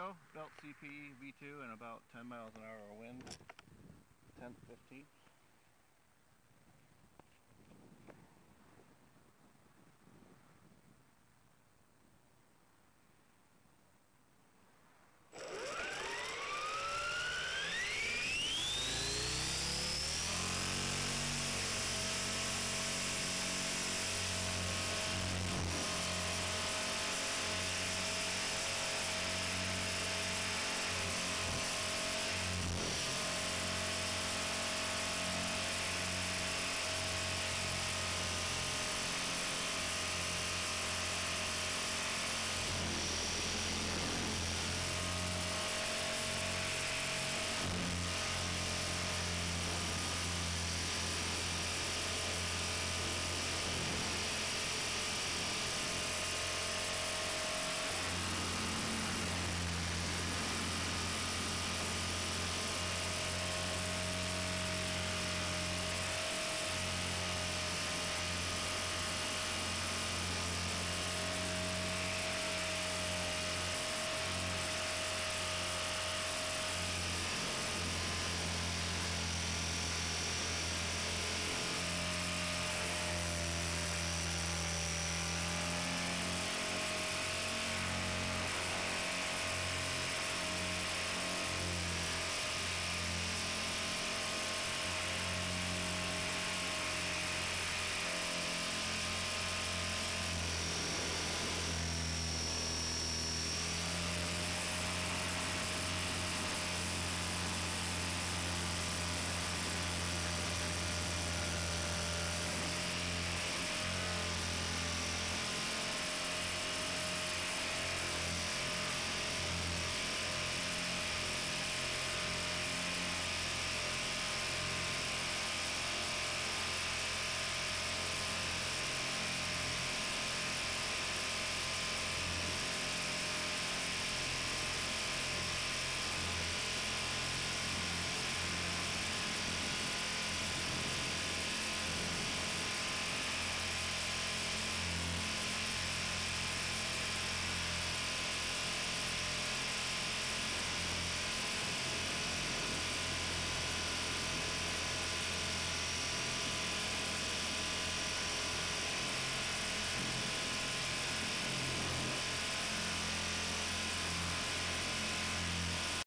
go. Belt CPE V2 and about 10 miles an hour of wind. 10th, 15th.